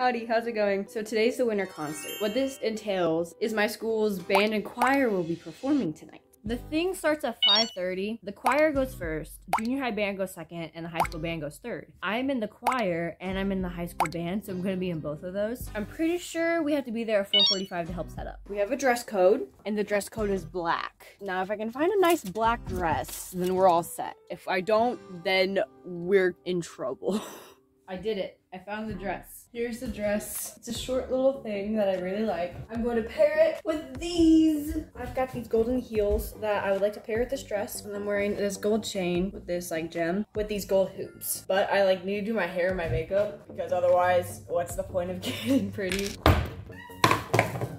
Howdy, how's it going? So today's the winter concert. What this entails is my school's band and choir will be performing tonight. The thing starts at 5.30. The choir goes first, junior high band goes second, and the high school band goes third. I'm in the choir and I'm in the high school band, so I'm gonna be in both of those. I'm pretty sure we have to be there at 4.45 to help set up. We have a dress code, and the dress code is black. Now, if I can find a nice black dress, then we're all set. If I don't, then we're in trouble. I did it. I found the dress. Here's the dress. It's a short little thing that I really like. I'm going to pair it with these. I've got these golden heels that I would like to pair with this dress. And I'm wearing this gold chain with this like gem with these gold hoops. But I like need to do my hair and my makeup because otherwise what's the point of getting pretty?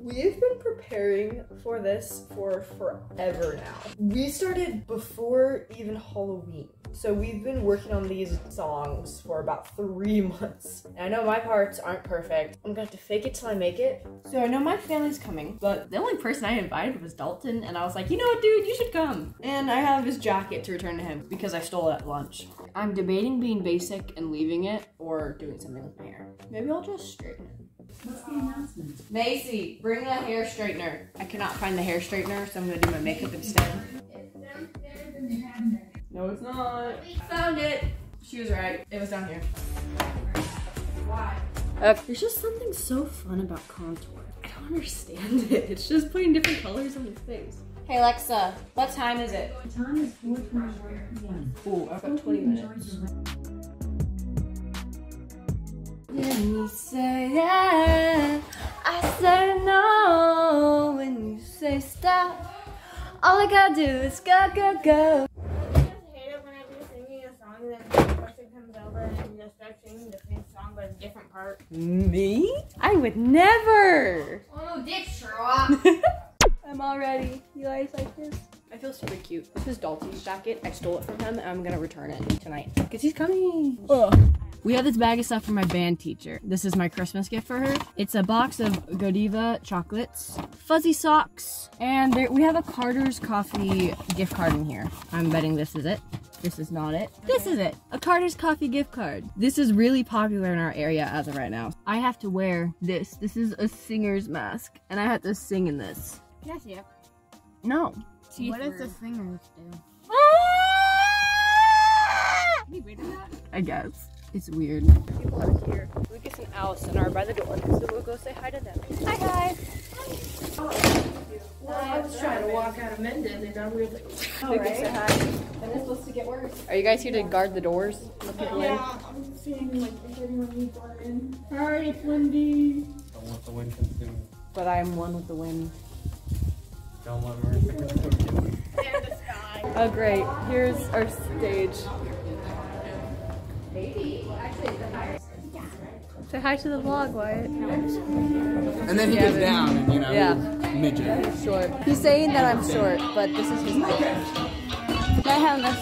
We've been preparing for this for forever now. We started before even Halloween. So we've been working on these songs for about three months. And I know my parts aren't perfect. I'm gonna have to fake it till I make it. So I know my family's coming, but the only person I invited was Dalton, and I was like, you know what, dude, you should come. And I have his jacket to return to him because I stole it at lunch. I'm debating being basic and leaving it or doing something with my hair. Maybe I'll just straighten it. What's the announcement? Macy, bring a hair straightener. I cannot find the hair straightener, so I'm gonna do my makeup instead. No, it's not. Found it. She was right. It was down here. Why? Uh, there's just something so fun about contour. I don't understand it. It's just putting different colors on your face. Hey Alexa, what time is it? The time is 4:21 p.m. Ooh, I've got 20 minutes. When you say yeah, I say no. When you say stop, all I gotta do is go, go, go. hate it when I do singing a song and then the person comes over and just starts singing the same song but a different part. Me? I would never. Oh no, Dick Sherlock! I'm all ready. You guys like this? I feel super cute. This is Dalton's jacket. I stole it from him and I'm gonna return it tonight. Cause he's coming. Ugh. We have this bag of stuff for my band teacher. This is my Christmas gift for her. It's a box of Godiva chocolates, fuzzy socks, and there, we have a Carter's Coffee gift card in here. I'm betting this is it. This is not it. This is it. A Carter's Coffee gift card. This is really popular in our area as of right now. I have to wear this. This is a singer's mask, and I have to sing in this. Can I see it? No. What does the singers do? Ah! Can you read that? I guess. It's weird. People are here. Lucas and Allison are by the door, so we'll go say hi to them. Hi guys. I was trying to walk out of Mendon and I'm really. Lucas, say hi. And it's supposed to get worse. Are you guys here to guard the doors? Let people in? Yeah, I'm seeing like if anyone needs one in. Hi, it's windy. Don't let the wind consume. But I am one with the wind. Don't let Marissa consume you. And the sky. Oh great. Here's our stage. Say hi to the vlog, Wyatt. And then he Yeah, gets down and, you know, Yeah. midget. Short. He's saying that I'm short, but this is his height. Can I have this?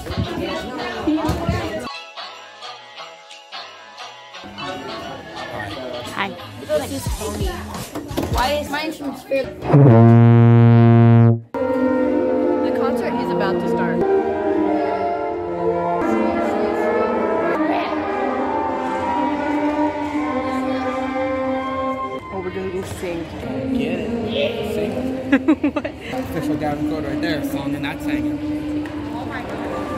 Hi. This is Tony. Why is my instrument spirit? Code right there, song and that's singing.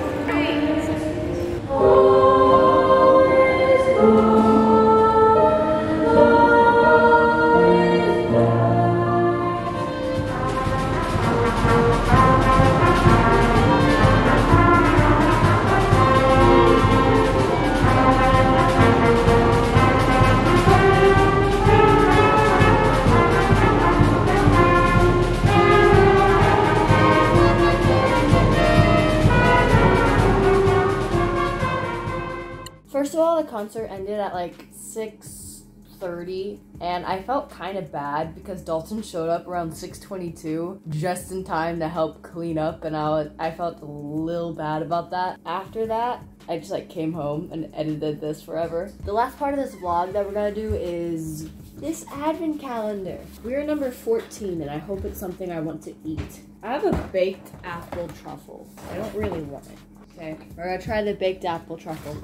First of all, the concert ended at like 6:30 and I felt kind of bad because Dalton showed up around 6:22 just in time to help clean up and I was, I felt a little bad about that. After that, I just like came home and edited this forever. The last part of this vlog that we're to do is this advent calendar. We're number 14 and I hope it's something I want to eat. I have a baked apple truffle. I don't really want it. Okay, we're gonna try the baked apple truffle.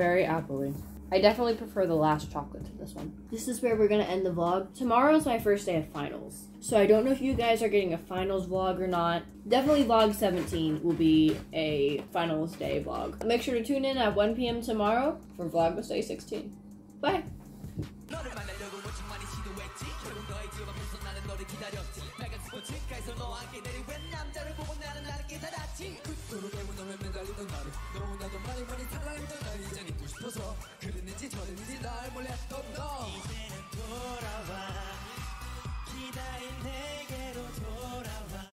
Very appley. I definitely prefer the last chocolate to this one. This is where we're gonna end the vlog. Tomorrow's my first day of finals. So I don't know if you guys are getting a finals vlog or not. Definitely vlog 17 will be a finals day vlog. Make sure to tune in at 1 p.m. tomorrow for Vlogmas Day 16. Bye! 싶어서 그랬는지 저랬는지 날 몰래 했던 너 이제는 돌아와. 기다린 내게로 돌아와.